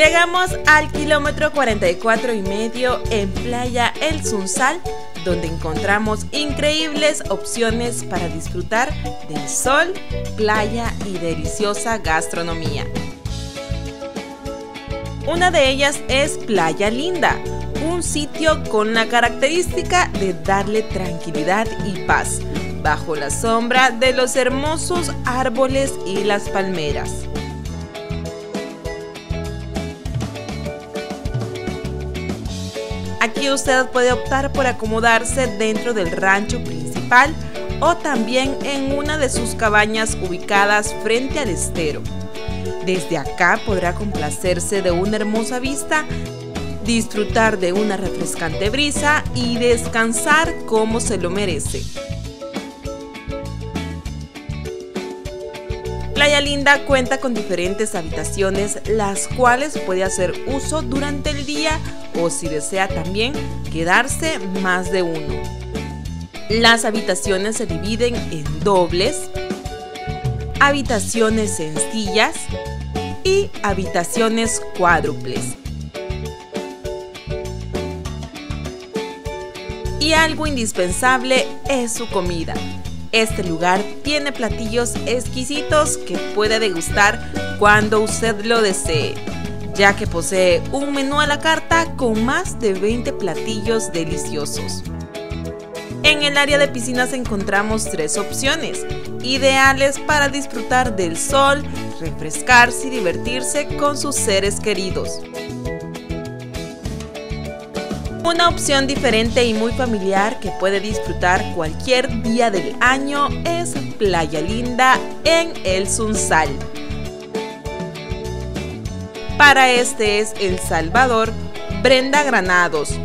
Llegamos al kilómetro 44 y medio en Playa El Sunsal, donde encontramos increíbles opciones para disfrutar del sol, playa y deliciosa gastronomía. Una de ellas es Playa Linda, un sitio con la característica de darle tranquilidad y paz, bajo la sombra de los hermosos árboles y las palmeras. Aquí usted puede optar por acomodarse dentro del rancho principal o también en una de sus cabañas ubicadas frente al estero. Desde acá podrá complacerse de una hermosa vista, disfrutar de una refrescante brisa y descansar como se lo merece. Playa Linda cuenta con diferentes habitaciones, las cuales puede hacer uso durante el día o si desea también quedarse más de uno. Las habitaciones se dividen en dobles, habitaciones sencillas y habitaciones cuádruples. Y algo indispensable es su comida. Este lugar tiene platillos exquisitos que puede degustar cuando usted lo desee, ya que posee un menú a la carta con más de 20 platillos deliciosos. En el área de piscinas encontramos tres opciones, ideales para disfrutar del sol, refrescarse y divertirse con sus seres queridos. Una opción diferente y muy familiar que puede disfrutar cualquier día del año es Playa Linda en El Sunsal. Para este es El Salvador, Brenda Granados,